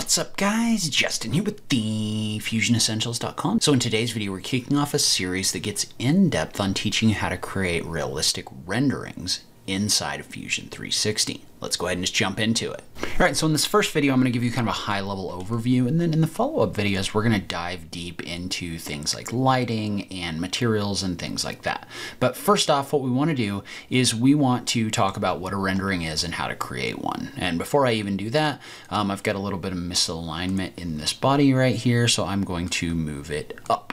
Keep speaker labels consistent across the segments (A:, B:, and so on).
A: What's up guys? Justin here with TheFusionEssentials.com. So in today's video, we're kicking off a series that gets in depth on teaching you how to create realistic renderings inside of Fusion 360. Let's go ahead and just jump into it. All right, so in this first video, I'm gonna give you kind of a high level overview, and then in the follow-up videos, we're gonna dive deep into things like lighting and materials and things like that. But first off, what we wanna do is we want to talk about what a rendering is and how to create one. And before I even do that, um, I've got a little bit of misalignment in this body right here, so I'm going to move it up.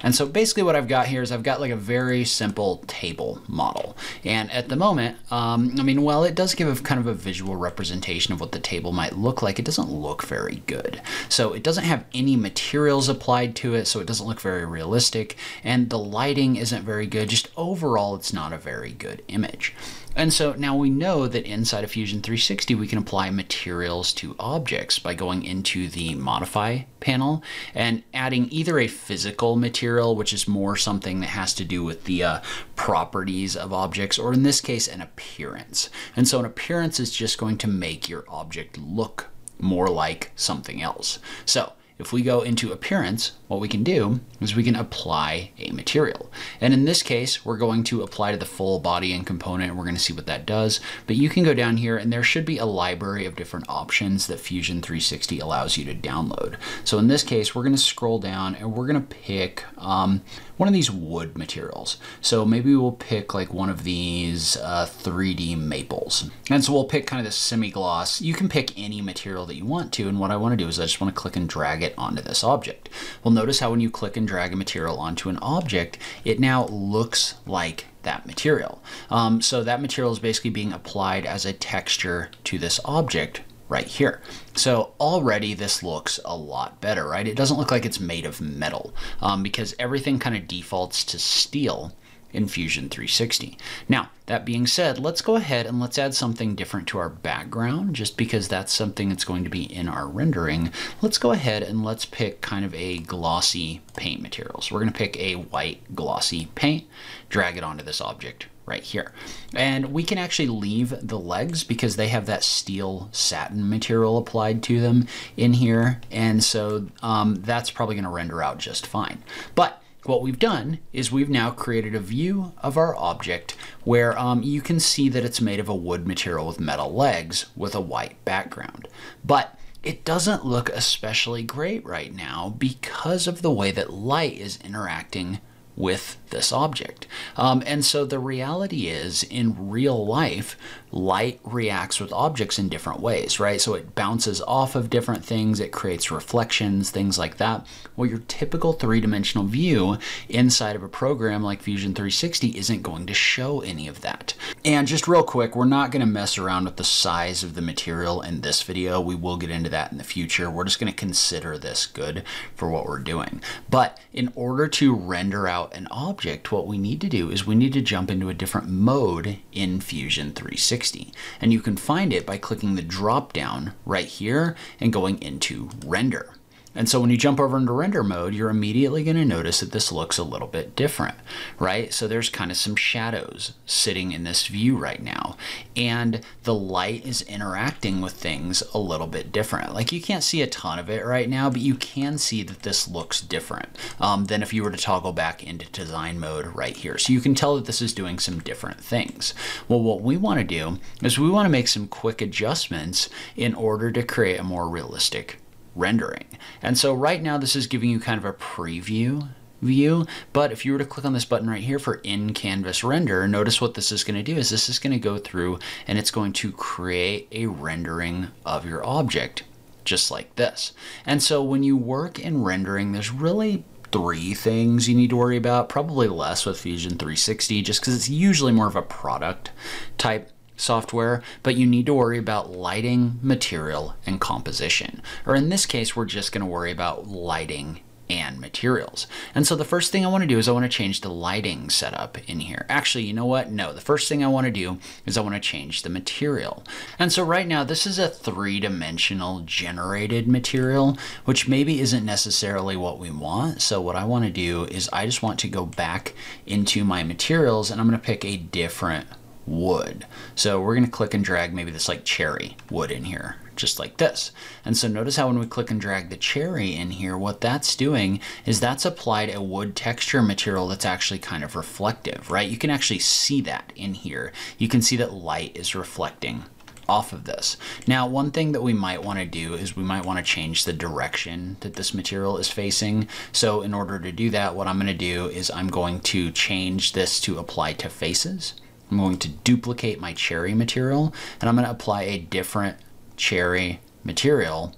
A: And so basically what I've got here is I've got like a very simple table model. And at the moment, um, I mean, while it does give a kind of a visual representation of what the table might look like, it doesn't look very good. So it doesn't have any materials applied to it, so it doesn't look very realistic. And the lighting isn't very good. Just overall, it's not a very good image. And so now we know that inside of Fusion 360, we can apply materials to objects by going into the modify panel and adding either a physical material, which is more something that has to do with the uh, properties of objects, or in this case, an appearance. And so an appearance is just going to make your object look more like something else. So if we go into appearance, what we can do is we can apply a material. And in this case, we're going to apply to the full body and component, and we're going to see what that does. But you can go down here, and there should be a library of different options that Fusion 360 allows you to download. So in this case, we're going to scroll down, and we're going to pick um, one of these wood materials. So maybe we'll pick like one of these uh, 3D maples. And so we'll pick kind of this semi-gloss. You can pick any material that you want to, and what I want to do is I just want to click and drag it onto this object. Well, notice how when you click and drag a material onto an object, it now looks like that material. Um, so that material is basically being applied as a texture to this object right here. So already this looks a lot better, right? It doesn't look like it's made of metal um, because everything kind of defaults to steel in Fusion 360. Now, that being said, let's go ahead and let's add something different to our background, just because that's something that's going to be in our rendering. Let's go ahead and let's pick kind of a glossy paint material. So we're gonna pick a white glossy paint, drag it onto this object right here. And we can actually leave the legs because they have that steel satin material applied to them in here. And so um, that's probably gonna render out just fine. But what we've done is we've now created a view of our object where um, you can see that it's made of a wood material with metal legs with a white background. But it doesn't look especially great right now because of the way that light is interacting with this object. Um, and so the reality is, in real life, light reacts with objects in different ways, right? So it bounces off of different things, it creates reflections, things like that. Well, your typical three dimensional view inside of a program like Fusion 360 isn't going to show any of that. And just real quick, we're not going to mess around with the size of the material in this video. We will get into that in the future. We're just going to consider this good for what we're doing. But in order to render out an object, what we need to do is we need to jump into a different mode in Fusion 360. And you can find it by clicking the drop down right here and going into render. And so when you jump over into render mode, you're immediately going to notice that this looks a little bit different, right? So there's kind of some shadows sitting in this view right now. And the light is interacting with things a little bit different. Like you can't see a ton of it right now, but you can see that this looks different um, than if you were to toggle back into design mode right here. So you can tell that this is doing some different things. Well, what we want to do is we want to make some quick adjustments in order to create a more realistic rendering. And so right now this is giving you kind of a preview view, but if you were to click on this button right here for in canvas render, notice what this is going to do is this is going to go through and it's going to create a rendering of your object just like this. And so when you work in rendering, there's really three things you need to worry about, probably less with Fusion 360 just because it's usually more of a product type software, but you need to worry about lighting, material, and composition. Or in this case, we're just going to worry about lighting and materials. And so the first thing I want to do is I want to change the lighting setup in here. Actually, you know what? No, the first thing I want to do is I want to change the material. And so right now this is a three-dimensional generated material, which maybe isn't necessarily what we want. So what I want to do is I just want to go back into my materials and I'm going to pick a different wood. So we're going to click and drag maybe this like cherry wood in here just like this. And so notice how when we click and drag the cherry in here, what that's doing is that's applied a wood texture material that's actually kind of reflective, right? You can actually see that in here. You can see that light is reflecting off of this. Now, one thing that we might want to do is we might want to change the direction that this material is facing. So in order to do that, what I'm going to do is I'm going to change this to apply to faces. I'm going to duplicate my cherry material and I'm going to apply a different cherry material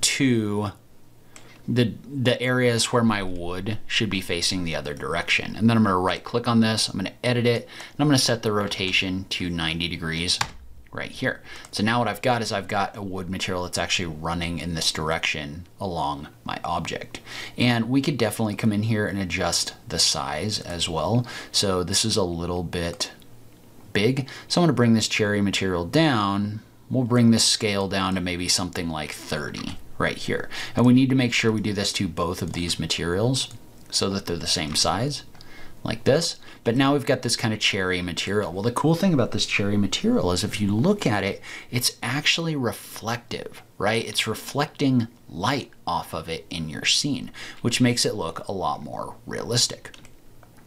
A: to the, the areas where my wood should be facing the other direction. And then I'm going to right click on this, I'm going to edit it, and I'm going to set the rotation to 90 degrees right here. So now what I've got is I've got a wood material that's actually running in this direction along my object. And we could definitely come in here and adjust the size as well. So this is a little bit big. So I'm going to bring this cherry material down we'll bring this scale down to maybe something like 30 right here. And we need to make sure we do this to both of these materials so that they're the same size like this. But now we've got this kind of cherry material. Well, the cool thing about this cherry material is if you look at it, it's actually reflective, right? It's reflecting light off of it in your scene, which makes it look a lot more realistic.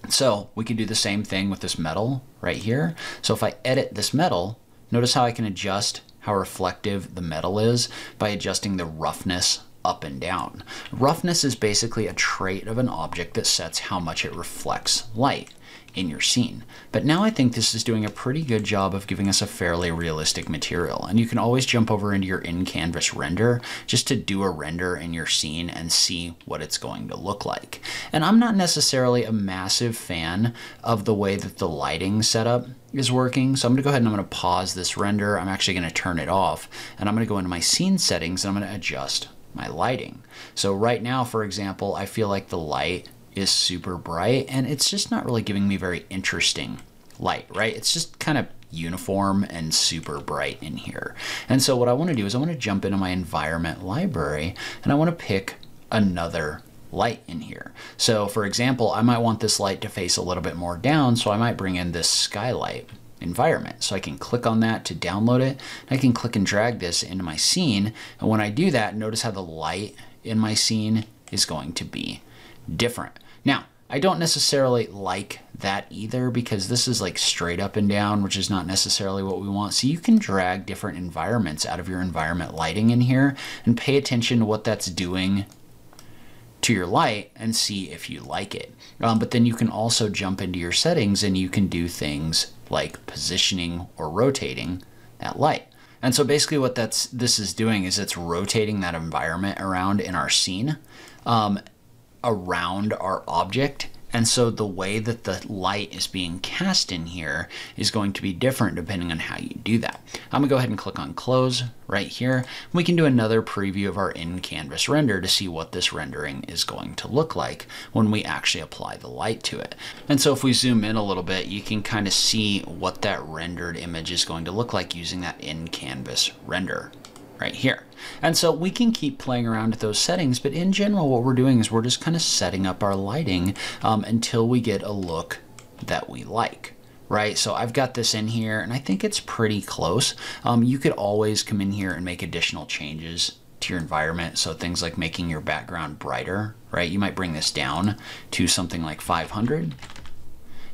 A: So we can do the same thing with this metal right here. So if I edit this metal, notice how I can adjust how reflective the metal is by adjusting the roughness up and down. Roughness is basically a trait of an object that sets how much it reflects light in your scene. But now I think this is doing a pretty good job of giving us a fairly realistic material. And you can always jump over into your in-canvas render just to do a render in your scene and see what it's going to look like. And I'm not necessarily a massive fan of the way that the lighting setup is working. So I'm gonna go ahead and I'm gonna pause this render. I'm actually gonna turn it off and I'm gonna go into my scene settings and I'm gonna adjust my lighting. So right now, for example, I feel like the light is super bright and it's just not really giving me very interesting light, right? It's just kind of uniform and super bright in here. And so what I want to do is I want to jump into my environment library and I want to pick another light in here. So for example, I might want this light to face a little bit more down, so I might bring in this skylight environment. So I can click on that to download it. I can click and drag this into my scene. And when I do that, notice how the light in my scene is going to be different. Now, I don't necessarily like that either because this is like straight up and down, which is not necessarily what we want. So you can drag different environments out of your environment lighting in here and pay attention to what that's doing to your light and see if you like it. Um, but then you can also jump into your settings and you can do things like positioning or rotating that light. And so basically what that's this is doing is it's rotating that environment around in our scene um, around our object and so the way that the light is being cast in here is going to be different depending on how you do that. I'm gonna go ahead and click on close right here. We can do another preview of our in-canvas render to see what this rendering is going to look like when we actually apply the light to it. And so if we zoom in a little bit, you can kind of see what that rendered image is going to look like using that in-canvas render right here. And so we can keep playing around with those settings, but in general, what we're doing is we're just kind of setting up our lighting um, until we get a look that we like right? So I've got this in here and I think it's pretty close. Um, you could always come in here and make additional changes to your environment. So things like making your background brighter, right? You might bring this down to something like 500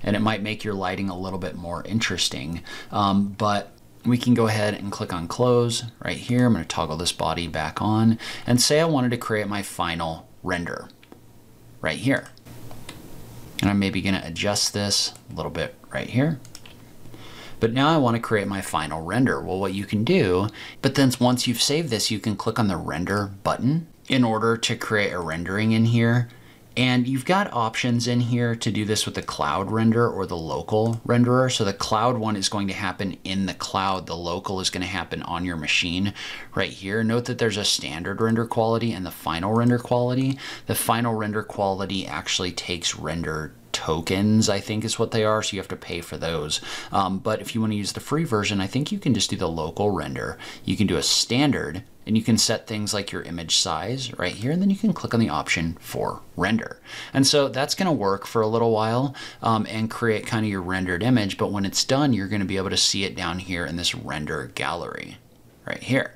A: and it might make your lighting a little bit more interesting. Um, but we can go ahead and click on close right here. I'm going to toggle this body back on and say I wanted to create my final render right here. And I'm maybe going to adjust this a little bit right here. But now I want to create my final render. Well, what you can do, but then once you've saved this, you can click on the render button in order to create a rendering in here. And you've got options in here to do this with the cloud render or the local renderer. So the cloud one is going to happen in the cloud. The local is going to happen on your machine right here. Note that there's a standard render quality and the final render quality. The final render quality actually takes render tokens, I think is what they are, so you have to pay for those. Um, but if you want to use the free version, I think you can just do the local render. You can do a standard and you can set things like your image size right here, and then you can click on the option for render. And so that's gonna work for a little while um, and create kind of your rendered image, but when it's done, you're gonna be able to see it down here in this render gallery right here.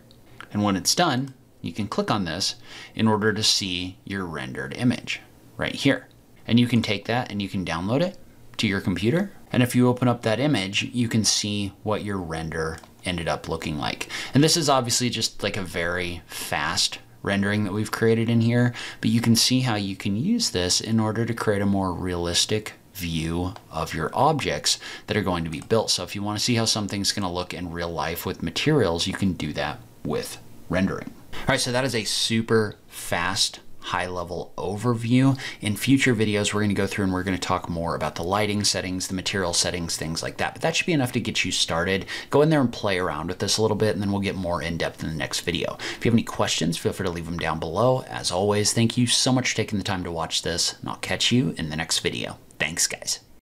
A: And when it's done, you can click on this in order to see your rendered image right here. And you can take that and you can download it to your computer. And if you open up that image, you can see what your render ended up looking like. And this is obviously just like a very fast rendering that we've created in here, but you can see how you can use this in order to create a more realistic view of your objects that are going to be built. So if you want to see how something's going to look in real life with materials, you can do that with rendering. All right, so that is a super fast high level overview. In future videos, we're going to go through and we're going to talk more about the lighting settings, the material settings, things like that. But that should be enough to get you started. Go in there and play around with this a little bit, and then we'll get more in depth in the next video. If you have any questions, feel free to leave them down below. As always, thank you so much for taking the time to watch this, and I'll catch you in the next video. Thanks, guys.